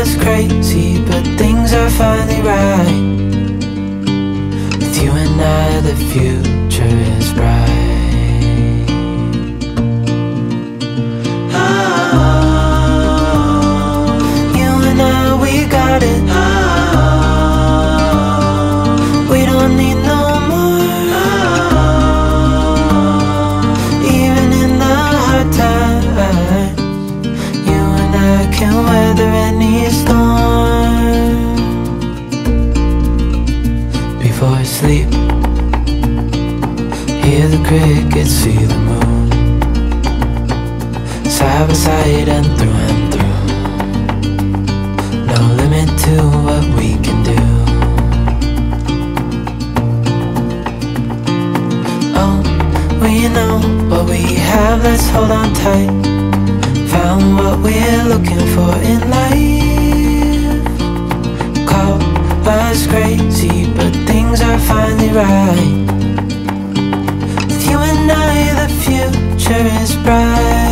us crazy, but things are finally right. With you and I, the future can weather any storm. Before I sleep, hear the crickets, see the moon. Side by side and through and through. No limit to what we can do. Oh, we know what we have, let's hold on tight. Found what looking for in life. Call us crazy, but things are finally right. With you and I, the future is bright.